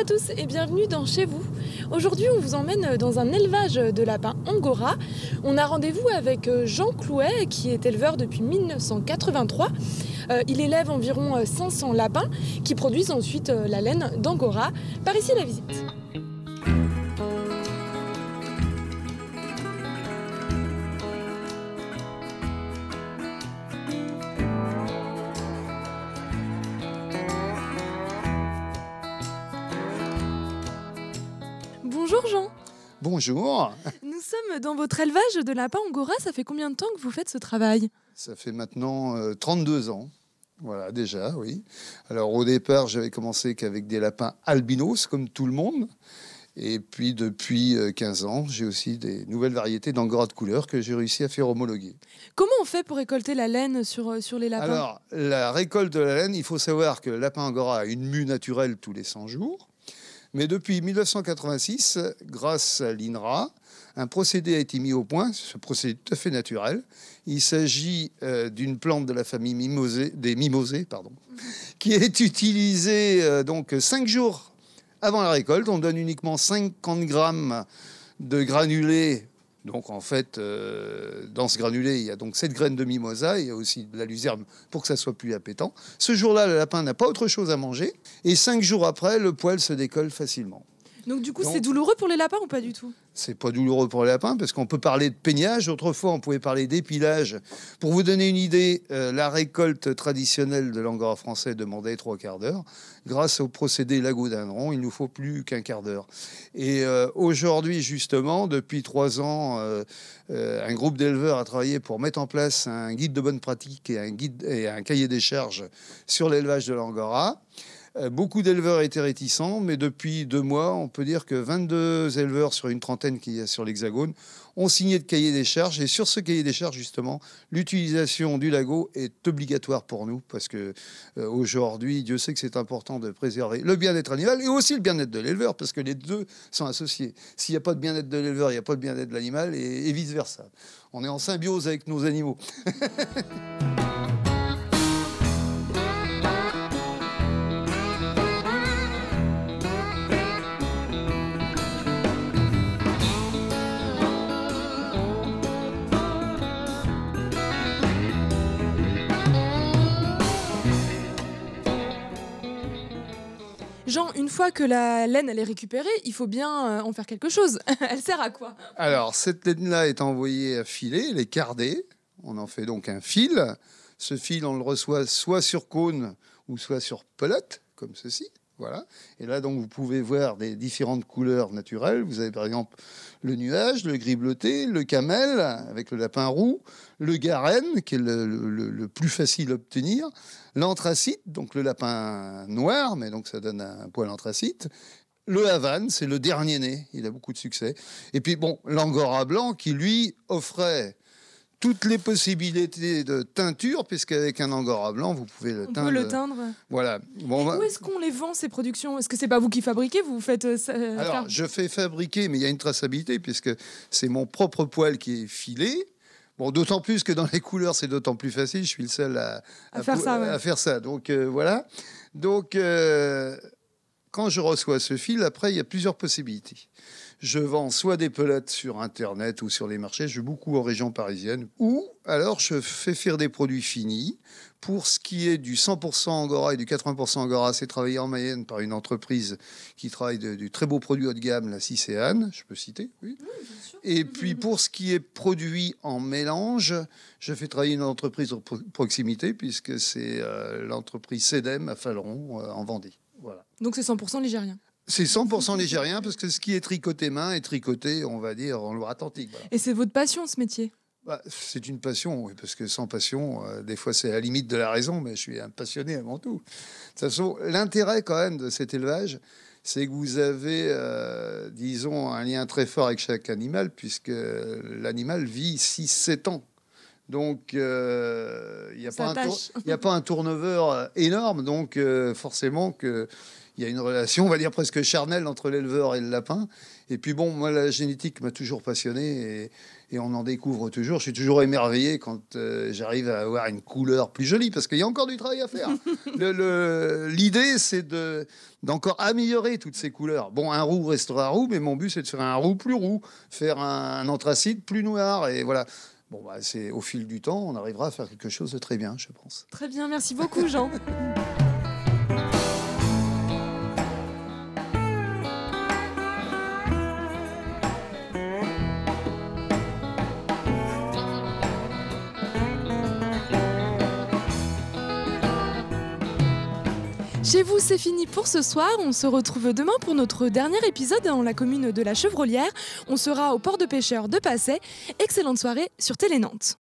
À tous et bienvenue dans Chez vous. Aujourd'hui, on vous emmène dans un élevage de lapins angora. On a rendez-vous avec euh, Jean Clouet qui est éleveur depuis 1983. Euh, il élève environ 500 lapins qui produisent ensuite euh, la laine d'angora. Par ici la visite. Bonjour Jean. Bonjour. Nous sommes dans votre élevage de lapins angora. Ça fait combien de temps que vous faites ce travail? Ça fait maintenant 32 ans. Voilà, déjà, oui. Alors au départ, j'avais commencé qu'avec des lapins albinos, comme tout le monde. Et puis depuis 15 ans, j'ai aussi des nouvelles variétés d'angora de couleur que j'ai réussi à faire homologuer. Comment on fait pour récolter la laine sur, sur les lapins? Alors, la récolte de la laine, il faut savoir que le lapin angora a une mue naturelle tous les 100 jours. Mais depuis 1986, grâce à l'INRA, un procédé a été mis au point, ce procédé tout à fait naturel. Il s'agit euh, d'une plante de la famille mimosée, des mimosées, pardon, qui est utilisée euh, donc 5 jours avant la récolte. On donne uniquement 50 grammes de granulés donc en fait, euh, dans ce granulé, il y a donc cette graine de mimosa, il y a aussi de la luzerne pour que ça soit plus appétant. Ce jour-là, le lapin n'a pas autre chose à manger, et cinq jours après, le poil se décolle facilement. Donc du coup, c'est douloureux pour les lapins ou pas du tout? C'est pas douloureux pour les lapins parce qu'on peut parler de peignage. Autrefois, on pouvait parler d'épilage. Pour vous donner une idée, euh, la récolte traditionnelle de l'angora français demandait trois quarts d'heure. Grâce au procédé Lago-Dindron, il nous faut plus qu'un quart d'heure. Et euh, aujourd'hui, justement, depuis trois ans, euh, un groupe d'éleveurs a travaillé pour mettre en place un guide de bonne pratique et un, guide, et un cahier des charges sur l'élevage de l'angora. Euh, beaucoup d'éleveurs étaient réticents, mais depuis deux mois, on peut dire que 22 éleveurs sur une trentaine qui y a sur l'Hexagone ont signé de cahier des charges. Et sur ce cahier des charges, justement, l'utilisation du lago est obligatoire pour nous parce que euh, aujourd'hui, Dieu sait que c'est important de préserver le bien-être animal et aussi le bien-être de l'éleveur parce que les deux sont associés. S'il n'y a pas de bien-être de l'éleveur, il n'y a pas de bien-être de l'animal et, et vice-versa. On est en symbiose avec nos animaux. Jean, une fois que la laine elle est récupérée, il faut bien euh, en faire quelque chose. elle sert à quoi? Alors, cette laine-là est envoyée à filer, elle est cardée. On en fait donc un fil. Ce fil, on le reçoit soit sur cône ou soit sur pelote, comme ceci. Voilà. Et là, donc, vous pouvez voir des différentes couleurs naturelles. Vous avez par exemple le nuage, le gris bleuté, le camel avec le lapin roux, le garenne, qui est le, plus facile à obtenir, l'anthracite, donc le lapin noir, mais donc ça donne un poil anthracite. Le Havane, c'est le dernier né, il a beaucoup de succès. Et puis bon, l'angora blanc qui lui offrait toutes les possibilités de teinture, puisqu'avec un angora blanc, vous pouvez le On teindre. peut le teindre. Voilà. Bon, bah... Où est-ce qu'on les vend ces productions? Est-ce que c'est pas vous qui fabriquez? Vous faites euh, Alors, faire... je fais fabriquer, mais il y a une traçabilité puisque c'est mon propre poil qui est filé. Bon, d'autant plus que dans les couleurs, c'est d'autant plus facile. Je suis le seul à, à, à faire, ça, ouais. à faire ça. Donc euh, voilà. Donc euh, quand je reçois ce fil, après, il y a plusieurs possibilités. Je vends soit des pelotes sur Internet ou sur les marchés, je vais beaucoup en région parisienne, ou alors je fais faire des produits finis. Pour ce qui est du 100% Angora et du 80% Angora, c'est travaillé en Mayenne par une entreprise qui travaille de, du très beau produit haut de gamme, la Cicéane, je peux citer, oui. Et puis pour ce qui est produit en mélange, je fais travailler une entreprise de proximité, puisque c'est euh, l'entreprise CEDEM à Faleron, euh, en Vendée. Voilà. Donc c'est 100% ligérien c'est 100% ligérien parce que ce qui est tricoté main est tricoté, on va dire, en Loire-Atlantique. Voilà. Et c'est votre passion, ce métier? Bah, C'est une passion, oui, parce que sans passion, euh, des fois c'est à la limite de la raison, mais je suis un passionné avant tout. De toute façon, l'intérêt quand même de cet élevage, c'est que vous avez, euh, disons, un lien très fort avec chaque animal, puisque l'animal vit 6-7 ans. Donc, il euh, n'y a, a, pas un turnover énorme, donc euh, forcément que il y a une relation, on va dire presque charnelle entre l'éleveur et le lapin. Et puis bon, moi, la génétique m'a toujours passionné et, et, on en découvre toujours. Je suis toujours émerveillé quand euh, j'arrive à avoir une couleur plus jolie parce qu'il y a encore du travail à faire. L'idée, c'est d'encore améliorer toutes ces couleurs. Bon, un roux restera roux, mais mon but, c'est de faire un roux plus roux, faire un, un anthracite plus noir. Et voilà. Bon, bah, c'est au fil du temps, on arrivera à faire quelque chose de très bien, je pense. Très bien, merci beaucoup, Jean. Chez vous, c'est fini pour ce soir. On se retrouve demain pour notre dernier épisode dans la commune de la Chevrolière. On sera au port de pêcheurs de Passay. Excellente soirée sur Télé Nantes.